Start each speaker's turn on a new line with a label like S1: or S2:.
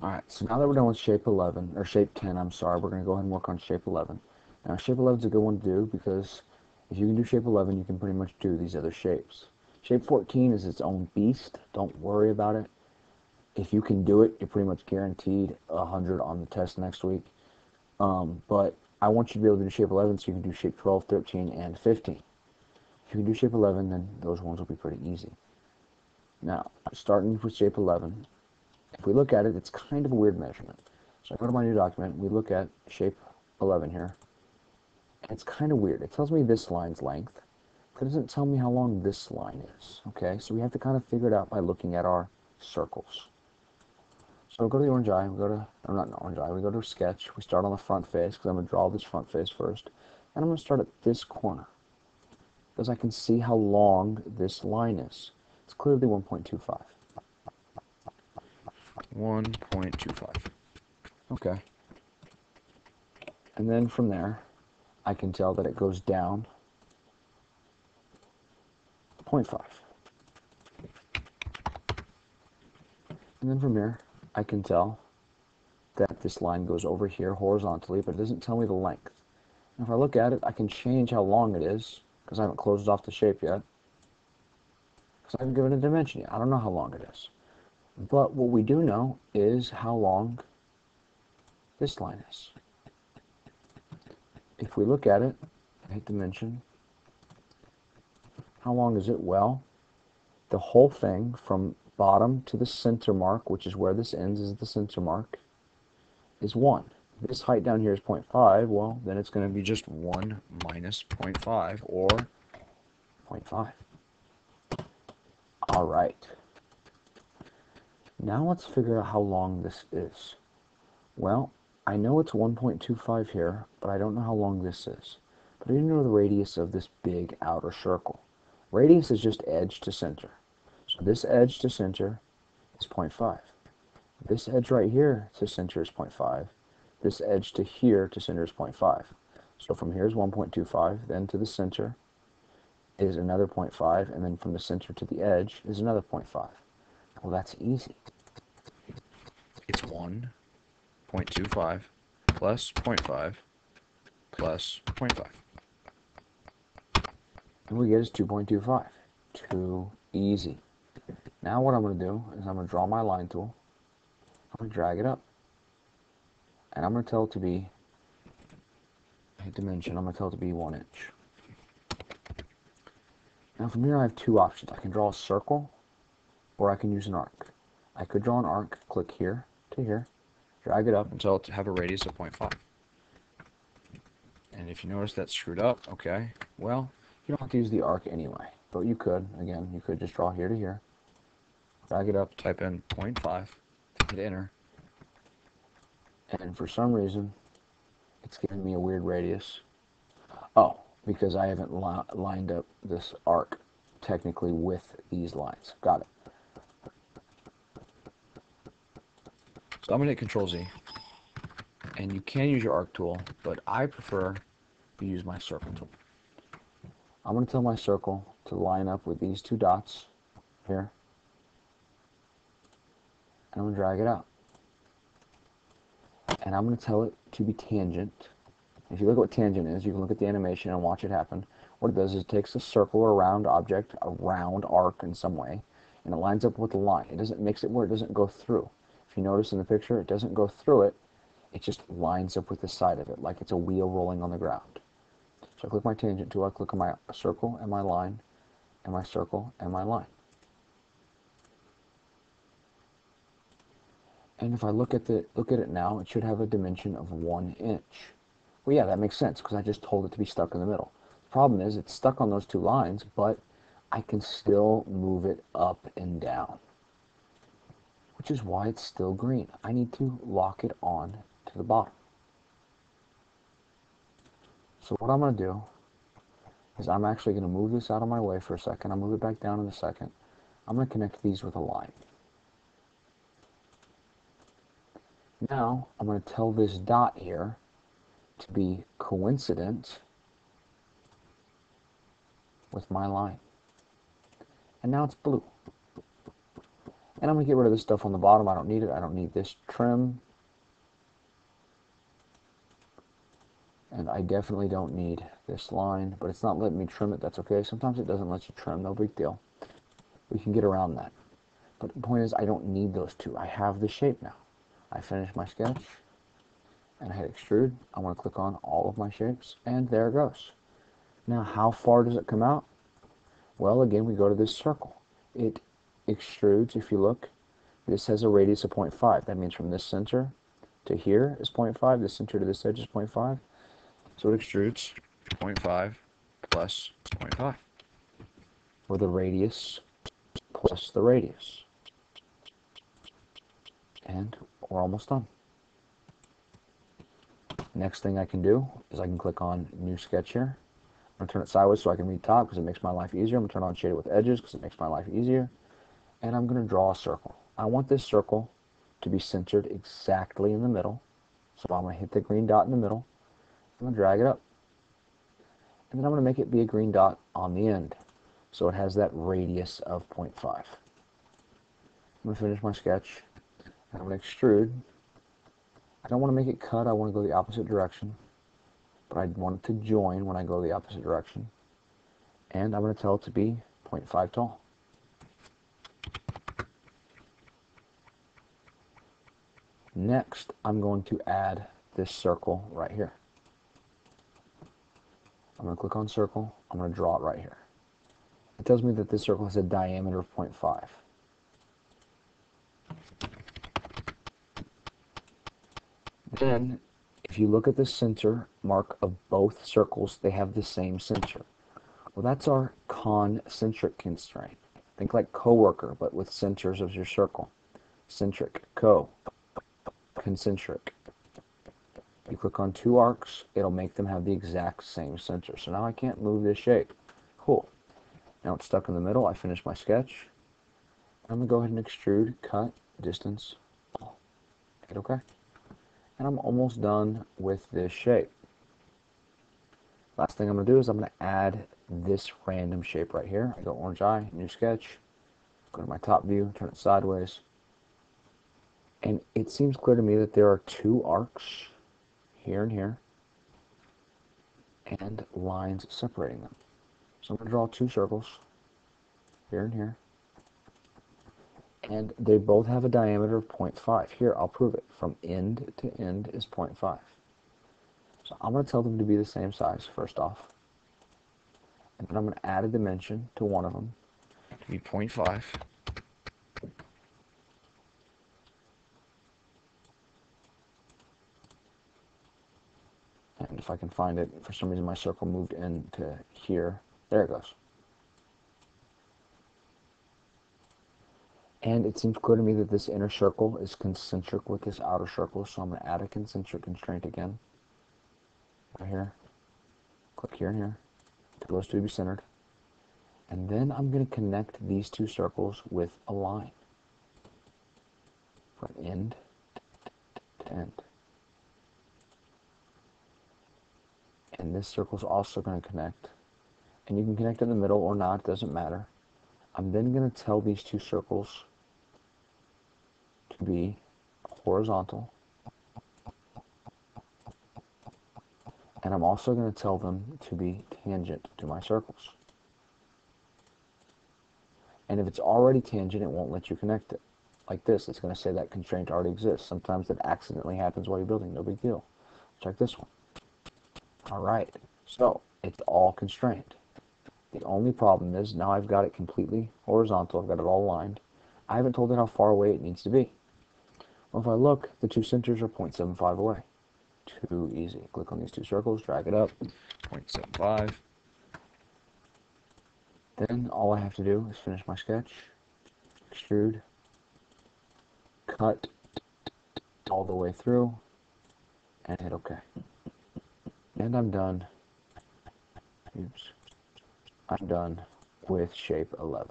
S1: Alright, so now that we're done with shape 11, or shape 10, I'm sorry, we're going to go ahead and work on shape 11. Now, shape 11 is a good one to do because if you can do shape 11, you can pretty much do these other shapes. Shape 14 is its own beast. Don't worry about it. If you can do it, you're pretty much guaranteed 100 on the test next week. Um, but I want you to be able to do shape 11 so you can do shape 12, 13, and 15. If you can do shape 11, then those ones will be pretty easy. Now, starting with shape 11, if we look at it, it's kind of a weird measurement. So I go to my new document, we look at shape 11 here. It's kind of weird. It tells me this line's length, but it doesn't tell me how long this line is. Okay, so we have to kind of figure it out by looking at our circles. So we go to the orange eye, we go to, or not an orange eye, we go to sketch, we start on the front face, because I'm going to draw this front face first, and I'm going to start at this corner, because I can see how long this line is. It's clearly 1.25. 1.25. Okay. And then from there, I can tell that it goes down 0.5. And then from here, I can tell that this line goes over here horizontally, but it doesn't tell me the length. And if I look at it, I can change how long it is, because I haven't closed off the shape yet. Because I haven't given a dimension yet. I don't know how long it is. But what we do know is how long this line is. If we look at it, I hit dimension, how long is it? Well, the whole thing from bottom to the center mark, which is where this ends, is the center mark, is 1. This height down here is 0.5, well, then it's going to be just 1 minus 0.5, or 0.5. All right. Now let's figure out how long this is. Well, I know it's 1.25 here, but I don't know how long this is. But I didn't know the radius of this big outer circle. Radius is just edge to center. So this edge to center is 0.5. This edge right here to center is 0.5. This edge to here to center is 0.5. So from here is 1.25, then to the center is another 0.5, and then from the center to the edge is another 0.5. Well, that's easy. It's 1.25 plus 0.5 plus 0.5. And we get is 2.25. Too easy. Now what I'm going to do is I'm going to draw my line tool. I'm going to drag it up. And I'm going to tell it to be, hit dimension, I'm going to tell it to be 1 inch. Now from here I have two options. I can draw a circle or I can use an arc. I could draw an arc, click here to here, drag it up until it have a radius of 0.5. And if you notice that's screwed up, okay, well, you don't have to use the arc anyway. But you could, again, you could just draw here to here, drag it up, type in 0.5, hit enter, and for some reason, it's giving me a weird radius. Oh, because I haven't li lined up this arc technically with these lines. Got it. I'm going to hit Control Z. And you can use your arc tool, but I prefer to use my circle tool. I'm going to tell my circle to line up with these two dots here. And I'm going to drag it out. And I'm going to tell it to be tangent. If you look at what tangent is, you can look at the animation and watch it happen. What it does is it takes a circle or a round object, a round arc in some way, and it lines up with the line. It doesn't mix it where it doesn't go through. If you notice in the picture, it doesn't go through it. It just lines up with the side of it, like it's a wheel rolling on the ground. So I click my tangent tool, I click on my circle and my line, and my circle and my line. And if I look at the look at it now, it should have a dimension of one inch. Well, yeah, that makes sense because I just told it to be stuck in the middle. The problem is it's stuck on those two lines, but I can still move it up and down, which is why it's still green. I need to lock it on to the bottom. So what I'm going to do is I'm actually going to move this out of my way for a second. I'll move it back down in a second. I'm going to connect these with a line. Now, I'm going to tell this dot here to be coincident with my line. And now it's blue. And I'm going to get rid of this stuff on the bottom. I don't need it. I don't need this trim. And I definitely don't need this line, but it's not letting me trim it. That's okay. Sometimes it doesn't let you trim. No big deal. We can get around that. But the point is, I don't need those two. I have the shape now. I finish my sketch, and I hit extrude. I want to click on all of my shapes, and there it goes. Now, how far does it come out? Well, again, we go to this circle. It extrudes, if you look, this has a radius of 0.5. That means from this center to here is 0.5, this center to this edge is 0.5. So it extrudes 0.5 plus 0.5, or the radius plus the radius. And we're almost done. Next thing I can do is I can click on New Sketch here. I'm going to turn it sideways so I can read top because it makes my life easier. I'm going to turn on Shaded with Edges because it makes my life easier. And I'm going to draw a circle. I want this circle to be centered exactly in the middle. So I'm going to hit the green dot in the middle. I'm going to drag it up. And then I'm going to make it be a green dot on the end. So it has that radius of 0.5. I'm going to finish my sketch. And I'm going to extrude. I don't want to make it cut. I want to go the opposite direction. But I want it to join when I go the opposite direction. And I'm going to tell it to be 0.5 tall. Next, I'm going to add this circle right here. I'm going to click on circle. I'm going to draw it right here. It tells me that this circle has a diameter of 0.5. Then, if you look at the center mark of both circles, they have the same center. Well, that's our concentric constraint. Think like coworker, but with centers of your circle. Centric, co, concentric. You click on two arcs, it'll make them have the exact same center. So now I can't move this shape. Cool. Now it's stuck in the middle. I finish my sketch. I'm going to go ahead and extrude, cut, distance, hit OK. And I'm almost done with this shape. Last thing I'm going to do is I'm going to add this random shape right here. I go orange eye, new sketch, go to my top view, turn it sideways. And it seems clear to me that there are two arcs here and here, and lines separating them. So I'm going to draw two circles, here and here, and they both have a diameter of 0.5. Here, I'll prove it. From end to end is 0.5. So I'm going to tell them to be the same size, first off. And then I'm going to add a dimension to one of them to be 0.5. if I can find it, for some reason my circle moved into here. There it goes. And it seems clear to me that this inner circle is concentric with this outer circle, so I'm going to add a concentric constraint again. Right here. Click here and here. Tell those two to be centered. And then I'm going to connect these two circles with a line. From end to end. And this circle is also going to connect. And you can connect in the middle or not, doesn't matter. I'm then going to tell these two circles to be horizontal. And I'm also going to tell them to be tangent to my circles. And if it's already tangent, it won't let you connect it. Like this, it's going to say that constraint already exists. Sometimes that accidentally happens while you're building, no big deal. Check this one. Alright, so it's all constrained. The only problem is now I've got it completely horizontal, I've got it all aligned. I haven't told it how far away it needs to be. Well, if I look, the two centers are 0.75 away. Too easy. Click on these two circles, drag it up, 0.75. Then all I have to do is finish my sketch, extrude, cut all the way through, and hit OK. And I'm done. Oops. I'm done with shape 11.